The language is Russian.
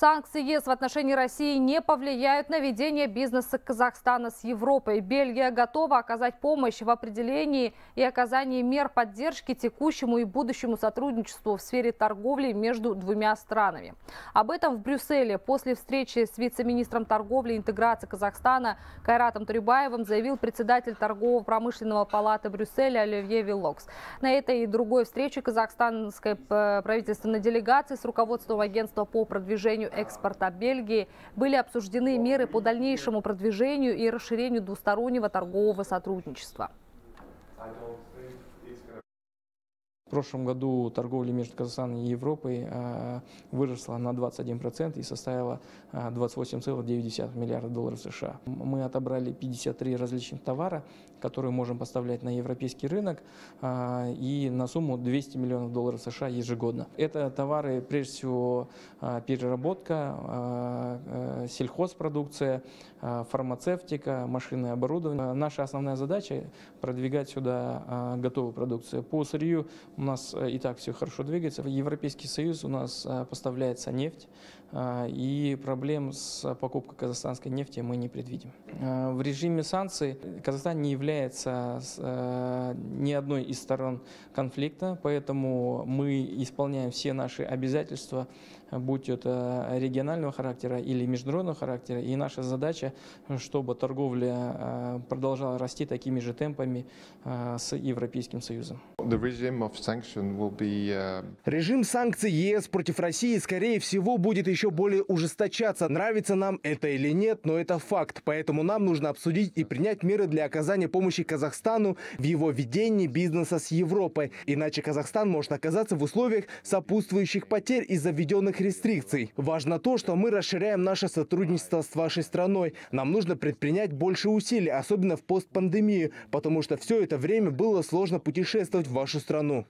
Санкции ЕС в отношении России не повлияют на ведение бизнеса Казахстана с Европой. Бельгия готова оказать помощь в определении и оказании мер поддержки текущему и будущему сотрудничеству в сфере торговли между двумя странами. Об этом в Брюсселе после встречи с вице-министром торговли и интеграции Казахстана Кайратом Турибаевым заявил председатель торгово-промышленного палаты Брюсселя Оливье Виллокс. На этой и другой встрече казахстанской э, правительственной делегации с руководством агентства по продвижению экспорта Бельгии были обсуждены меры по дальнейшему продвижению и расширению двустороннего торгового сотрудничества. В прошлом году торговля между Казахстаном и Европой э, выросла на 21% и составила 28,9 миллиарда долларов США. Мы отобрали 53 различных товара, которые можем поставлять на европейский рынок э, и на сумму 200 миллионов долларов США ежегодно. Это товары, прежде всего, э, переработка, сельхозпродукция, фармацевтика, машинное оборудование. Наша основная задача – продвигать сюда готовую продукцию. По сырью у нас э, и так все хорошо двигается. В Европейский Союз у нас э, поставляется нефть, э, и проблем с покупкой казахстанской нефти мы не предвидим. В режиме санкций Казахстан не является ни одной из сторон конфликта, поэтому мы исполняем все наши обязательства, будь это регионального характера или международного характера. И наша задача, чтобы торговля продолжала расти такими же темпами с Европейским Союзом. Uh, Режим санкций ЕС против России, скорее всего, будет еще более ужесточаться. Нравится нам это или нет, но это факт. Поэтому нам нужно обсудить и принять меры для оказания помощи Казахстану в его ведении бизнеса с Европой. Иначе Казахстан может оказаться в условиях сопутствующих потерь из-за введенных рестрикций. Важно то, что мы расширяем наше сотрудничество с вашей страной. Нам нужно предпринять больше усилий, особенно в постпандемию, потому что все это время было сложно путешествовать в вашу страну.